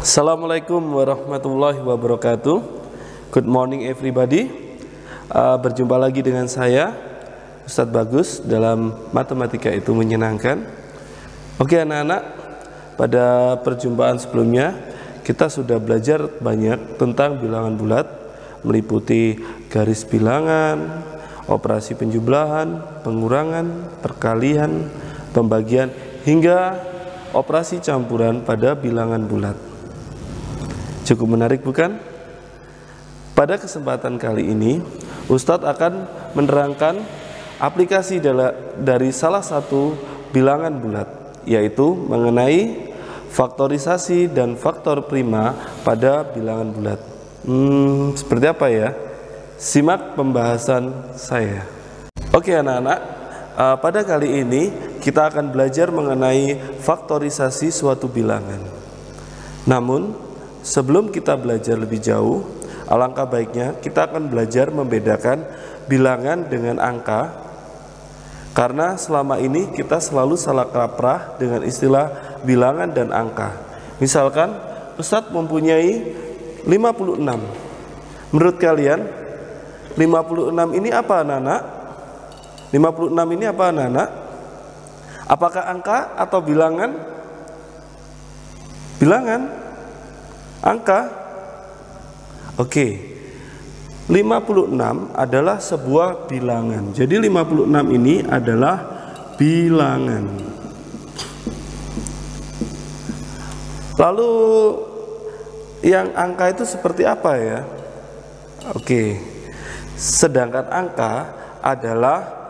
Assalamualaikum warahmatullahi wabarakatuh. Good morning everybody. Uh, Berjumpa lagi dengan saya Ustadz Bagus dalam Matematika itu menyenangkan. Oke anak-anak Pada perjumpaan sebelumnya Kita sudah belajar banyak tentang bilangan bulat Meliputi garis bilangan, operasi penjumlahan, pengurangan, perkalian, pembagian hingga operasi campuran pada bilangan bulat. Cukup menarik bukan? Pada kesempatan kali ini, Ustadz akan menerangkan aplikasi dari salah satu bilangan bulat, yaitu mengenai faktorisasi dan faktor prima pada bilangan bulat. Hmm, seperti apa ya? Simak pembahasan saya. Oke anak-anak, uh, pada kali ini kita akan belajar mengenai faktorisasi suatu bilangan. Namun, Sebelum kita belajar lebih jauh, alangkah baiknya kita akan belajar membedakan bilangan dengan angka karena selama ini kita selalu salah kaprah dengan istilah bilangan dan angka. Misalkan Ustadz mempunyai 56. Menurut kalian 56 ini apa anak-anak? 56 ini apa anak-anak? Apakah angka atau bilangan? Bilangan. Angka. Oke. 56 adalah sebuah bilangan. Jadi 56 ini adalah bilangan. Lalu yang angka itu seperti apa ya? Oke. Sedangkan angka adalah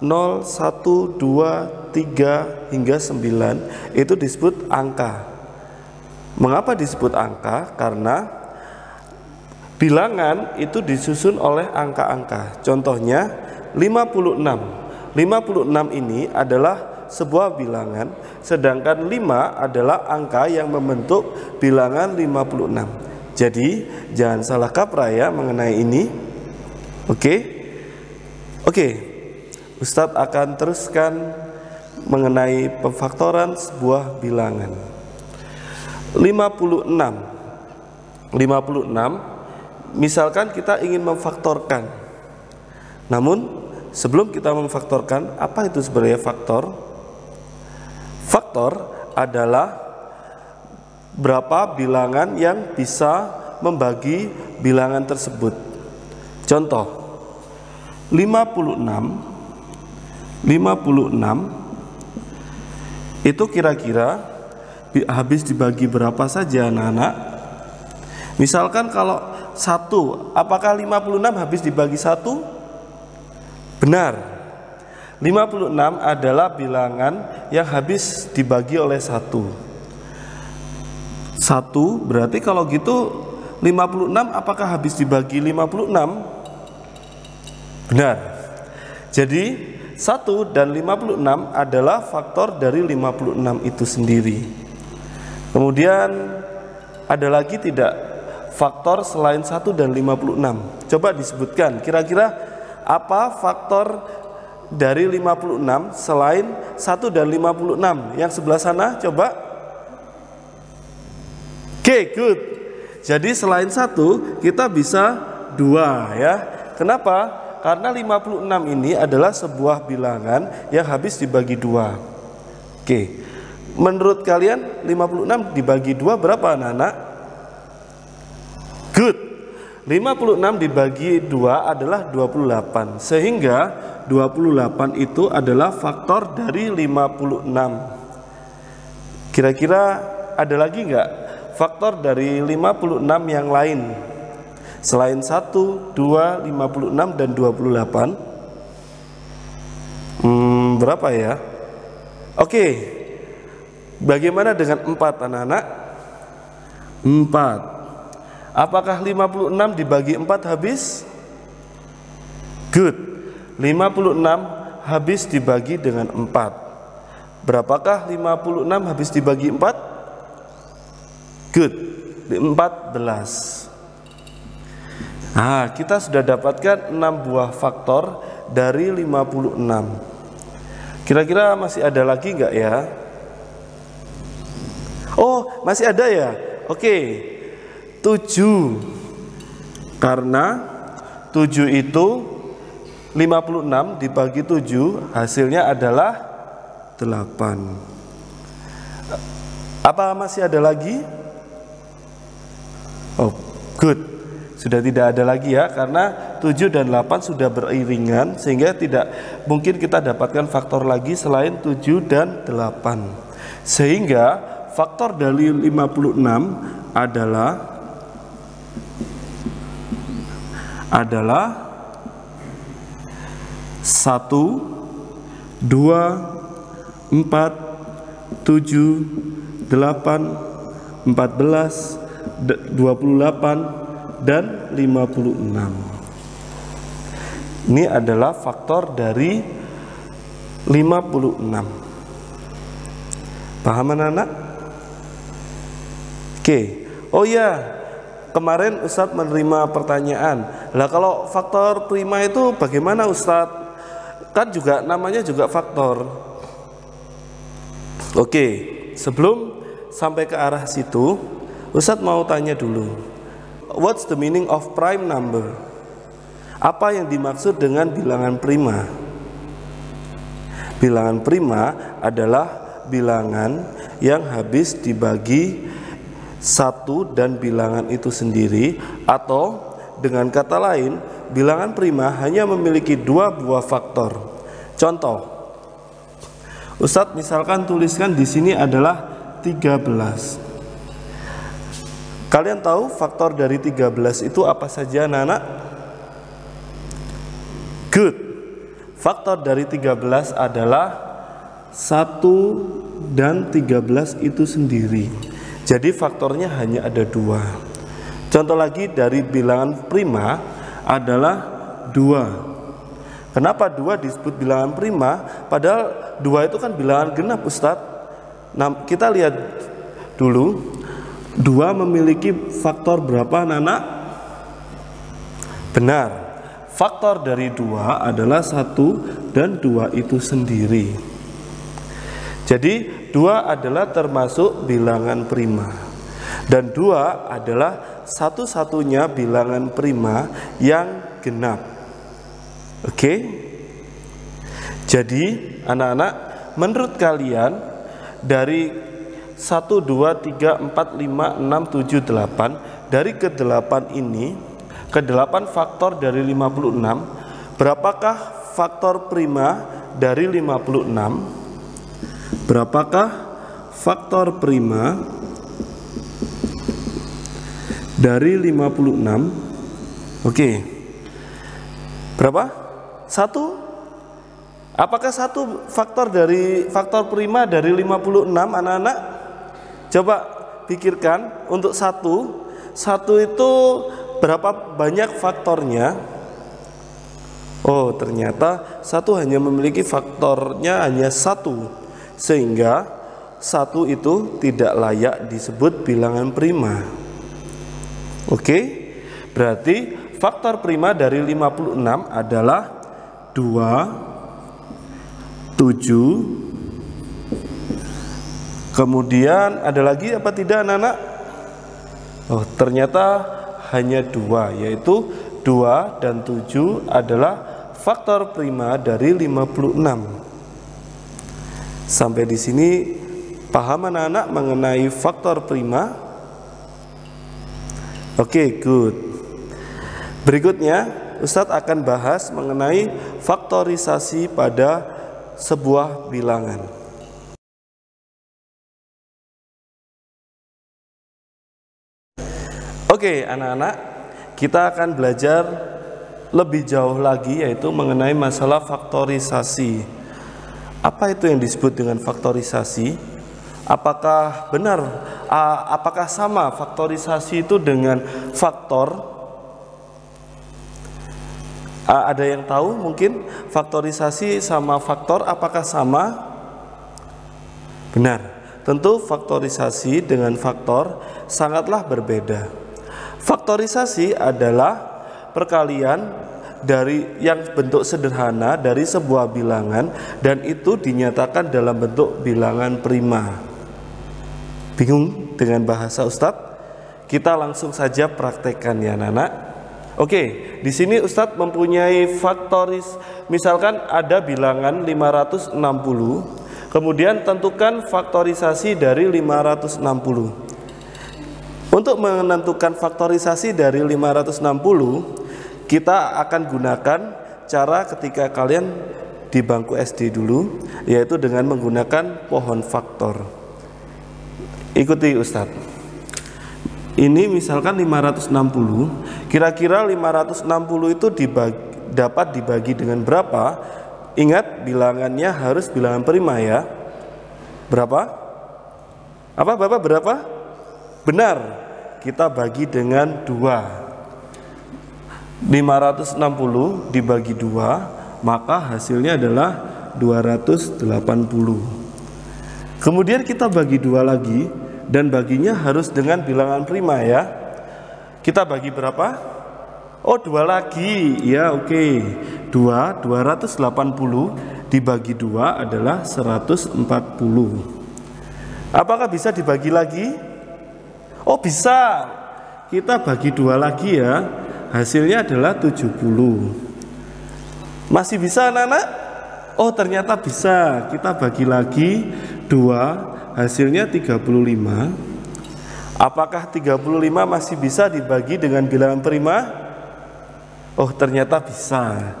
0, 1, 2, 3 hingga 9 itu disebut angka Mengapa disebut angka? Karena bilangan itu disusun oleh angka-angka. Contohnya 56. 56 ini adalah sebuah bilangan, sedangkan 5 adalah angka yang membentuk bilangan 56. Jadi, jangan salah kaprah ya mengenai ini. Oke? Oke. Ustadz akan teruskan mengenai pemfaktoran sebuah bilangan. 56 56 misalkan kita ingin memfaktorkan. Namun sebelum kita memfaktorkan apa itu sebenarnya faktor? Faktor adalah berapa bilangan yang bisa membagi bilangan tersebut. Contoh 56 56 itu kira-kira habis dibagi berapa saja anak-anak? Misalkan kalau satu, apakah 56 habis dibagi satu? Benar. 56 adalah bilangan yang habis dibagi oleh satu. Satu berarti kalau gitu 56 apakah habis dibagi 56? Benar. Jadi 1 dan 56 adalah faktor dari 56 itu sendiri. Kemudian ada lagi tidak faktor selain 1 dan 56? Coba disebutkan kira-kira apa faktor dari 56 selain 1 dan 56? Yang sebelah sana coba. Oke, okay, good. Jadi selain satu kita bisa dua ya. Kenapa? Karena 56 ini adalah sebuah bilangan yang habis dibagi dua. Oke. Menurut kalian 56 dibagi dua berapa anak-anak? Good. 56 dibagi dua adalah 28. Sehingga 28 itu adalah faktor dari 56. Kira-kira ada lagi nggak faktor dari 56 yang lain? Selain 1, 2, 56 dan 28. Hmm, berapa ya? Oke. Bagaimana dengan empat anak-anak? Empat. Apakah 56 dibagi empat habis? Good. 56 habis dibagi dengan empat. Berapakah 56 habis dibagi empat? Good. 14. Nah, kita sudah dapatkan 6 buah faktor dari 56. Kira-kira masih ada lagi nggak ya? Oh, masih ada ya? Oke. 7 karena 7 itu 56 dibagi 7 hasilnya adalah 8 Apa masih ada lagi? Oh, good Sudah tidak ada lagi ya Karena 7 dan 8 sudah beriringan Sehingga tidak mungkin kita dapatkan faktor lagi selain 7 dan 8 Sehingga faktor dari 56 adalah adalah satu, dua, empat, tujuh, delapan, empat belas, dua puluh delapan, dan lima puluh enam. Ini adalah faktor dari lima puluh enam. Paham anak-anak? Oke. Oh ya, kemarin Ustadz menerima pertanyaan lah kalau faktor prima itu bagaimana Ustadz kan juga namanya juga faktor oke sebelum sampai ke arah situ Ustadz mau tanya dulu what's the meaning of prime number? Apa yang dimaksud dengan bilangan prima? Bilangan prima adalah bilangan yang habis dibagi satu dan bilangan itu sendiri atau dengan kata lain bilangan prima hanya memiliki dua buah faktor. Contoh Ustadz misalkan tuliskan di sini adalah 13 kalian tahu faktor dari 13 itu apa saja anak-anak good faktor dari 13 adalah 1 dan 13 itu sendiri jadi faktornya hanya ada dua. Contoh lagi dari bilangan prima adalah dua. Kenapa dua disebut bilangan prima? Padahal dua itu kan bilangan genap Ustadz. Nah, kita lihat dulu dua memiliki faktor berapa anak? Benar. Faktor dari dua adalah satu dan dua itu sendiri. Jadi dua adalah termasuk bilangan prima dan dua adalah satu-satunya bilangan prima yang genap oke okay? jadi anak-anak menurut kalian dari 1, 2, 3, 4, 5, 6, 7, 8 dari ke-8 ini ke-8 faktor dari 56 berapakah faktor prima dari 56 Berapakah faktor prima dari 56? Oke. Berapa? Satu? Apakah satu faktor dari faktor prima dari 56 anak-anak? Coba pikirkan untuk satu. Satu itu berapa banyak faktornya? Oh, ternyata satu hanya memiliki faktornya hanya satu sehingga satu itu tidak layak disebut bilangan prima. Oke? Berarti faktor prima dari 56 adalah 2 7 Kemudian ada lagi apa tidak anak-anak? Oh, ternyata hanya dua yaitu 2 dan 7 adalah faktor prima dari 56. Sampai di sini paham anak-anak mengenai faktor prima? Oke, okay, good. Berikutnya, Ustadz akan bahas mengenai faktorisasi pada sebuah bilangan. Oke, anak-anak, kita akan belajar lebih jauh lagi yaitu mengenai masalah faktorisasi. Apa itu yang disebut dengan faktorisasi? Apakah benar? Apakah sama faktorisasi itu dengan faktor? Ada yang tahu mungkin faktorisasi sama faktor apakah sama? Benar. Tentu faktorisasi dengan faktor sangatlah berbeda. Faktorisasi adalah perkalian dari yang bentuk sederhana dari sebuah bilangan dan itu dinyatakan dalam bentuk bilangan prima. Bingung dengan bahasa Ustadz? Kita langsung saja praktekkan ya anak-anak. Oke, di sini Ustadz mempunyai faktoris misalkan ada bilangan 560 kemudian tentukan faktorisasi dari 560 untuk menentukan faktorisasi dari 560 kita akan gunakan cara ketika kalian di bangku SD dulu yaitu dengan menggunakan pohon faktor. Ikuti Ustadz. Ini misalkan 560 kira-kira 560 itu dibagi, dapat dibagi dengan berapa? Ingat bilangannya harus bilangan prima ya. Berapa? Apa bapak berapa benar kita bagi dengan dua 560 dibagi dua maka hasilnya adalah 280 kemudian kita bagi dua lagi dan baginya harus dengan bilangan prima ya. Kita bagi berapa? Oh dua lagi, ya oke. Okay. Dua, 280 dibagi dua adalah 140. Apakah bisa dibagi lagi? Oh bisa. Kita bagi dua lagi ya. Hasilnya adalah 70. Masih bisa anak-anak? Oh ternyata bisa. Kita bagi lagi dua hasilnya 35 apakah 35 masih bisa dibagi dengan bilangan prima oh ternyata bisa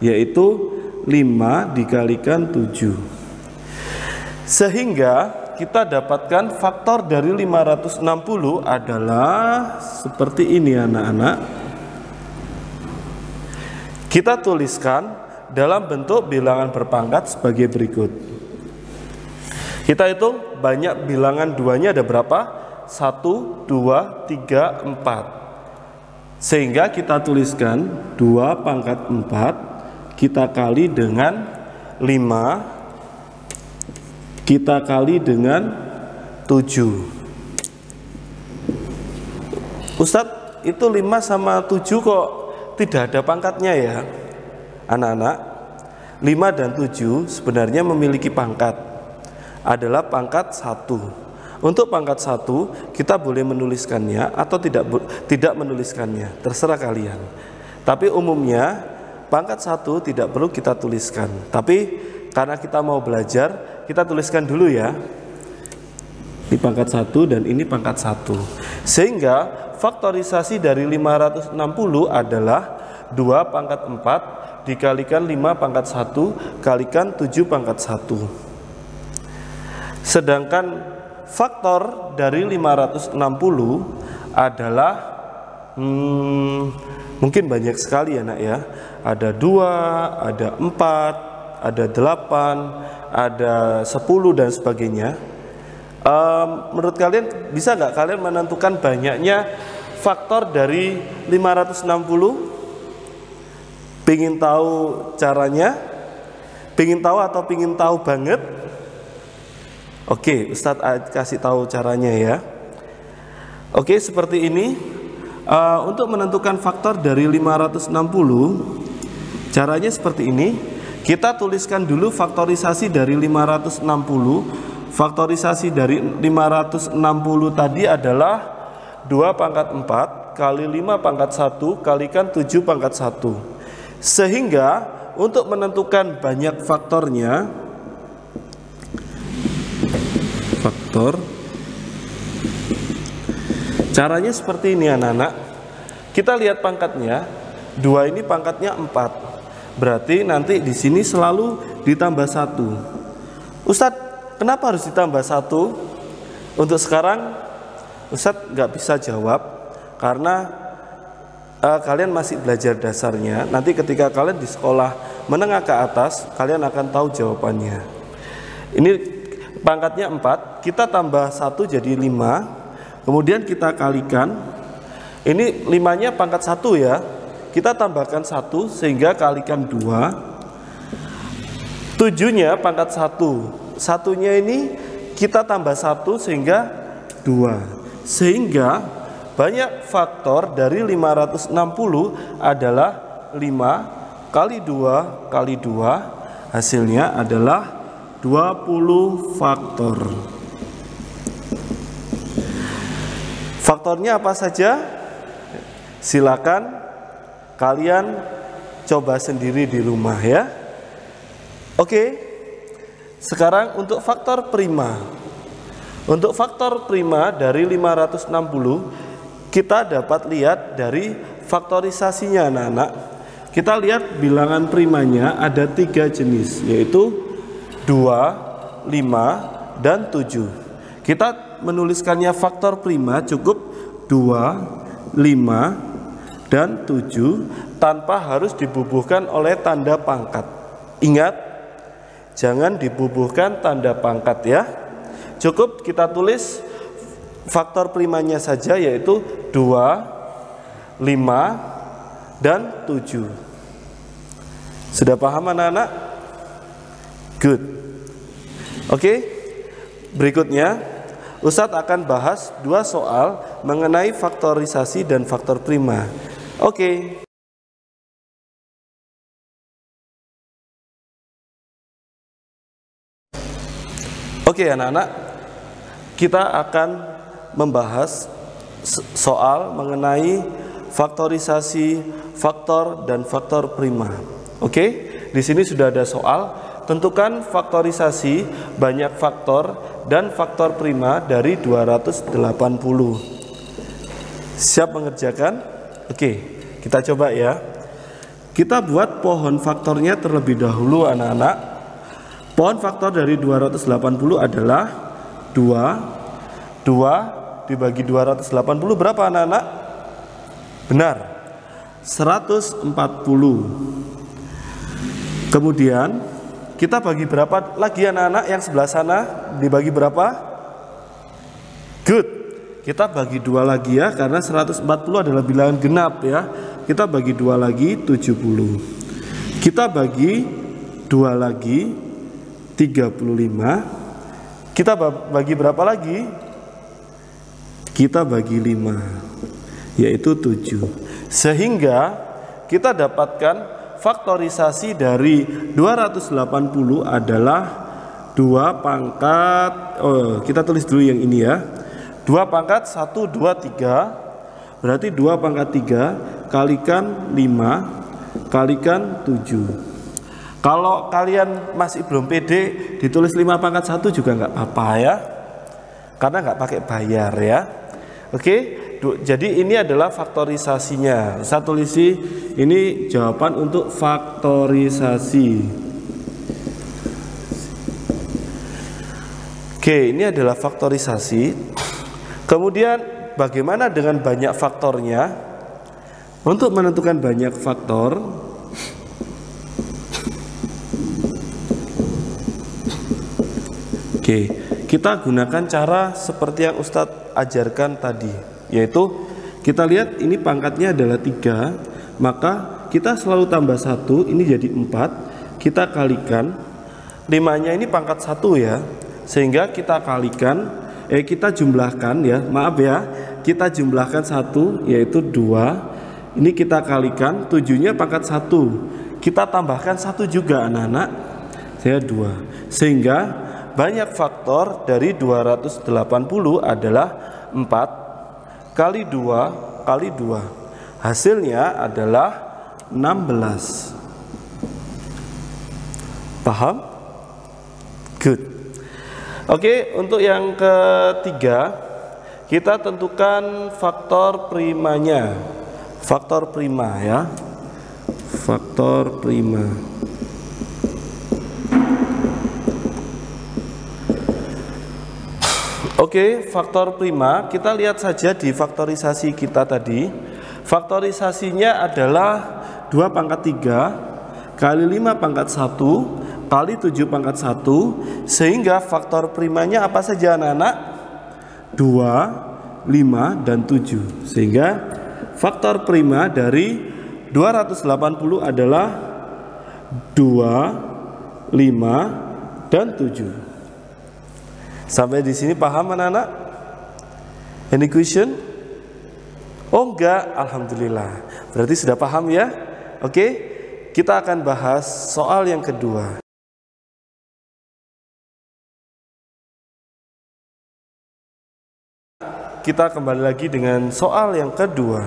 yaitu 5 dikalikan 7 sehingga kita dapatkan faktor dari 560 adalah seperti ini anak-anak kita tuliskan dalam bentuk bilangan berpangkat sebagai berikut kita hitung banyak bilangan duanya ada berapa? Satu, dua, tiga, empat. Sehingga kita tuliskan dua pangkat empat kita kali dengan lima kita kali dengan tujuh. Ustadz itu lima sama tujuh kok tidak ada pangkatnya ya anak-anak lima dan tujuh sebenarnya memiliki pangkat adalah pangkat satu. Untuk pangkat satu kita boleh menuliskannya atau tidak tidak menuliskannya, terserah kalian. Tapi umumnya pangkat satu tidak perlu kita tuliskan. Tapi karena kita mau belajar, kita tuliskan dulu ya. Ini pangkat satu dan ini pangkat satu. Sehingga faktorisasi dari 560 adalah 2 pangkat 4 dikalikan 5 pangkat 1 kalikan 7 pangkat 1. Sedangkan faktor dari 560 adalah hmm, mungkin banyak sekali ya nak ya. Ada dua, ada empat, ada delapan, ada sepuluh dan sebagainya. Um, menurut kalian bisa nggak kalian menentukan banyaknya faktor dari 560? Pingin tahu caranya? Pingin tahu atau pingin tahu banget? Oke, Ustadz kasih tahu caranya ya. Oke, seperti ini. Uh, untuk menentukan faktor dari 560, caranya seperti ini. Kita tuliskan dulu faktorisasi dari 560. Faktorisasi dari 560 tadi adalah 2 pangkat 4 kali 5 pangkat 1 kalikan 7 pangkat 1. Sehingga untuk menentukan banyak faktornya, faktor caranya seperti ini anak-anak kita lihat pangkatnya dua ini pangkatnya empat berarti nanti di sini selalu ditambah satu. Ustadz kenapa harus ditambah satu? Untuk sekarang Ustadz nggak bisa jawab karena uh, kalian masih belajar dasarnya. Nanti ketika kalian di sekolah menengah ke atas kalian akan tahu jawabannya. Ini pangkatnya 4 kita tambah satu jadi 5 kemudian kita kalikan. Ini limanya pangkat satu ya kita tambahkan satu sehingga kalikan dua tujuhnya pangkat satu satunya ini kita tambah satu sehingga dua sehingga banyak faktor dari 560 adalah 5 kali 2 kali 2 hasilnya adalah 20 faktor. Faktornya apa saja? Silakan kalian coba sendiri di rumah ya. Oke. Sekarang untuk faktor prima. Untuk faktor prima dari 560 kita dapat lihat dari faktorisasinya anak-anak. Kita lihat bilangan primanya ada tiga jenis yaitu 2, 5, dan 7. Kita menuliskannya faktor prima cukup 2, 5, dan 7 tanpa harus dibubuhkan oleh tanda pangkat. Ingat, jangan dibubuhkan tanda pangkat ya. Cukup kita tulis faktor primanya saja yaitu 2, 5, dan 7. Sudah paham anak-anak? Good. Oke. Berikutnya Ustadz akan bahas dua soal mengenai faktorisasi dan faktor prima. Oke. Oke anak-anak, kita akan membahas soal mengenai faktorisasi, faktor dan faktor prima. Oke, di sini sudah ada soal. Tentukan faktorisasi banyak faktor dan faktor prima dari 280. Siap mengerjakan? Oke, kita coba ya. Kita buat pohon faktornya terlebih dahulu anak-anak. Pohon faktor dari 280 adalah 2 2 dibagi 280 berapa anak-anak? Benar 140 Kemudian kita bagi berapa lagi anak-anak yang sebelah sana dibagi berapa? Kita bagi dua lagi ya karena 140 adalah bilangan genap ya Kita bagi dua lagi 70 Kita bagi dua lagi 35 kita bagi berapa lagi? Kita bagi 5 yaitu 7. Sehingga kita dapatkan faktorisasi dari 280 adalah 2 pangkat oh kita tulis dulu yang ini ya. 2 pangkat 1 2 3 berarti 2 pangkat 3 kalikan 5 kalikan 7 kalau kalian masih belum pede, ditulis 5 pangkat 1 juga nggak apa-apa ya. Karena nggak pakai bayar ya. Oke, jadi ini adalah faktorisasinya. Saya tulisi ini jawaban untuk faktorisasi. Oke, ini adalah faktorisasi. Kemudian bagaimana dengan banyak faktornya? Untuk menentukan banyak faktor, Oke, kita gunakan cara seperti yang Ustadz ajarkan tadi, yaitu kita lihat ini pangkatnya adalah tiga, maka kita selalu tambah satu, ini jadi empat, kita kalikan, limanya ini pangkat satu ya, sehingga kita kalikan, eh kita jumlahkan ya, maaf ya, kita jumlahkan satu yaitu dua, ini kita kalikan, tujuhnya pangkat satu, kita tambahkan satu juga anak-anak, saya dua, sehingga banyak faktor dari 280 adalah 4 kali 2 kali 2 hasilnya adalah 16 paham? good oke untuk yang ketiga kita tentukan faktor primanya. Faktor prima ya. Faktor prima. Oke, faktor prima. Kita lihat saja di faktorisasi kita tadi. Faktorisasinya adalah 2 pangkat 3 kali 5 pangkat 1 kali 7 pangkat 1 sehingga faktor primanya apa saja anak-anak? 2, 5, dan 7 sehingga faktor prima dari 280 adalah 2, 5, dan 7 Sampai di sini paham anak-anak? Any question? Oh enggak, Alhamdulillah. Berarti sudah paham ya? Oke, kita akan bahas soal yang kedua. Kita kembali lagi dengan soal yang kedua.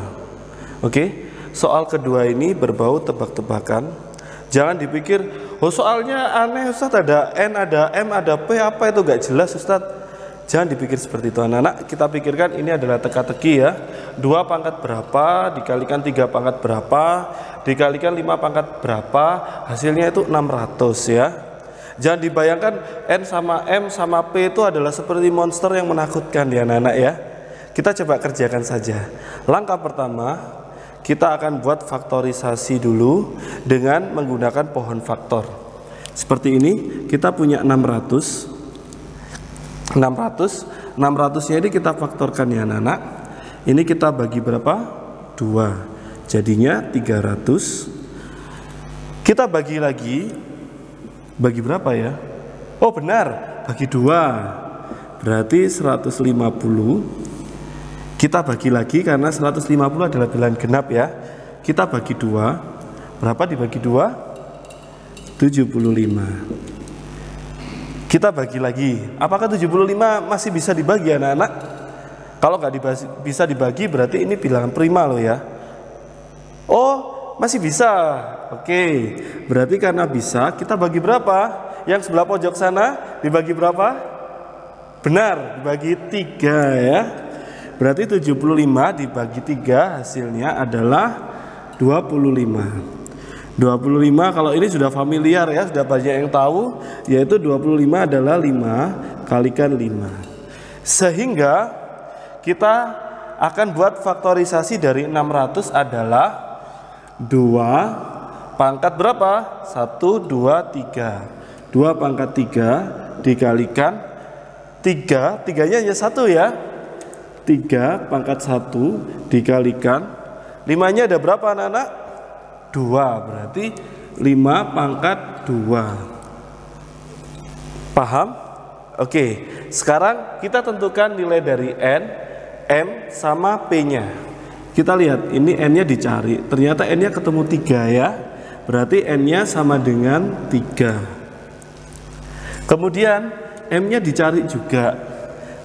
Oke, soal kedua ini berbau tebak-tebakan. Jangan dipikir, oh soalnya aneh Ustaz ada N, ada M, ada P, apa itu gak jelas Ustaz Jangan dipikir seperti itu anak-anak. Kita pikirkan ini adalah teka-teki ya. Dua pangkat berapa dikalikan tiga pangkat berapa dikalikan lima pangkat berapa hasilnya itu 600 ya. Jangan dibayangkan N sama M sama P itu adalah seperti monster yang menakutkan ya anak-anak ya. Kita coba kerjakan saja. Langkah pertama kita akan buat faktorisasi dulu dengan menggunakan pohon faktor. Seperti ini kita punya 600 600 600 nya ini kita faktorkan ya anak-anak ini kita bagi berapa? 2 jadinya 300 kita bagi lagi. Bagi berapa ya? Oh benar. Bagi 2 berarti 150 kita bagi lagi karena 150 adalah bilangan genap ya kita bagi 2 berapa dibagi 2 75 kita bagi lagi. Apakah 75 masih bisa dibagi anak-anak? Kalau nggak bisa dibagi berarti ini bilangan prima loh ya. Oh, masih bisa. Oke. Berarti karena bisa, kita bagi berapa? Yang sebelah pojok sana dibagi berapa? Benar, dibagi tiga ya. Berarti 75 dibagi tiga hasilnya adalah 25. 25 kalau ini sudah familiar ya, sudah banyak yang tahu, yaitu 25 adalah 5 kalikan 5. Sehingga kita akan buat faktorisasi dari 600 adalah 2 pangkat berapa? 1, 2, 3 2 pangkat 3 dikalikan 3, 3 nya hanya 1 ya 3 pangkat 1 dikalikan. 5 nya ada berapa anak-anak? 2 berarti 5 pangkat 2 paham? oke sekarang kita tentukan nilai dari N M sama P nya kita lihat ini N nya dicari. Ternyata N nya ketemu 3 ya. Berarti N nya sama dengan 3 kemudian M nya dicari juga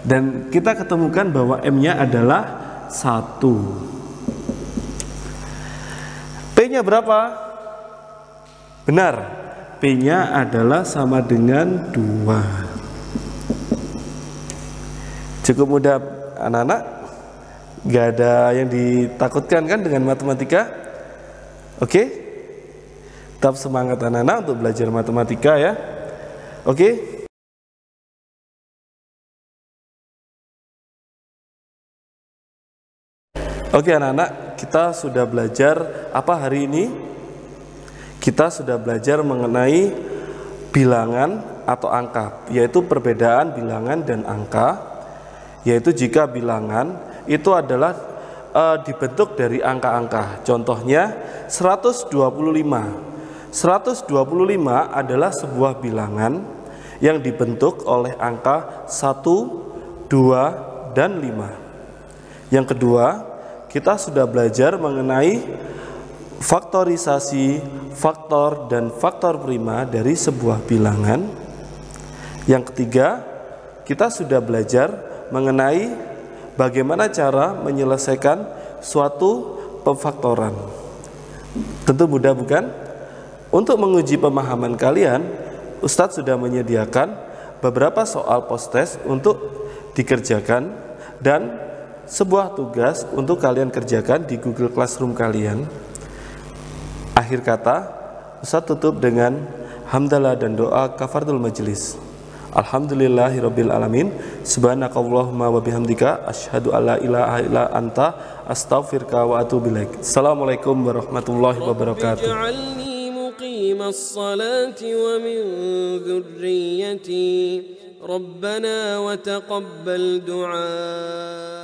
dan kita ketemukan bahwa M nya adalah 1 P-nya berapa? Benar. P-nya adalah sama dengan 2. Cukup mudah anak-anak? Gak ada yang ditakutkan kan dengan matematika? Oke? Tetap semangat anak-anak untuk belajar matematika ya. Oke? Oke anak-anak, kita sudah belajar apa hari ini? Kita sudah belajar mengenai bilangan atau angka, yaitu perbedaan bilangan dan angka. Yaitu jika bilangan itu adalah e, dibentuk dari angka-angka. Contohnya 125. 125 adalah sebuah bilangan yang dibentuk oleh angka 1, 2, dan 5. Yang kedua, kita sudah belajar mengenai faktorisasi, faktor, dan faktor prima dari sebuah bilangan. Yang ketiga, kita sudah belajar mengenai bagaimana cara menyelesaikan suatu pemfaktoran. Tentu mudah bukan? Untuk menguji pemahaman kalian, Ustadz sudah menyediakan beberapa soal post-test untuk dikerjakan dan sebuah tugas untuk kalian kerjakan di Google Classroom kalian. Akhir kata, Ustaz tutup dengan hamdalah dan doa kafaratul majlis. Alhamdulillahirabbil alamin. Subhanakallahumma wa bihamdika asyhadu alla ilaha illa anta astaghfiruka wa atubu ilaik. Assalamualaikum warahmatullahi wabarakatuh. ربنا وتقبل دعاء